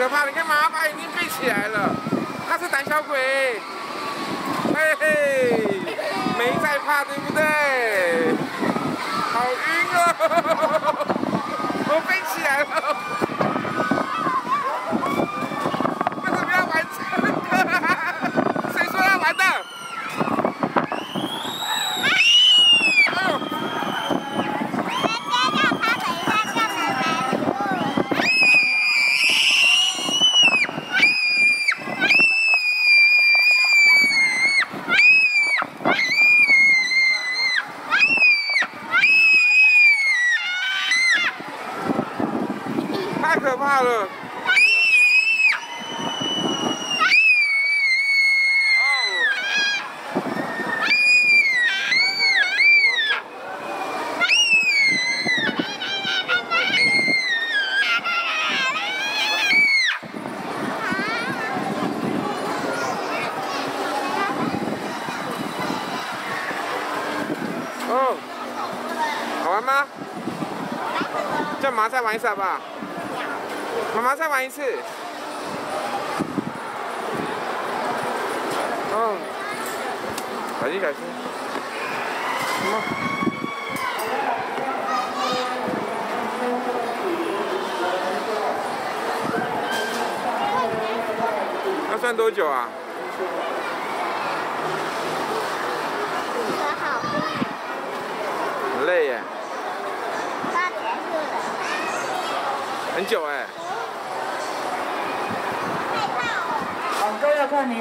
可怕！你看妈妈已经飞起来了，他是胆小鬼。嘿嘿，没在怕，对不对？好晕哦！我飞起来了。为什么要玩这个？谁说要玩的？哎呦！人家让他等一下干嘛买礼物？太可怕了！哦，好玩吗？叫妈再玩一下吧？妈妈再玩一次。嗯，小心小心。什么？要算多久啊？可好累耶。很久哎。害怕哦。网购要看您。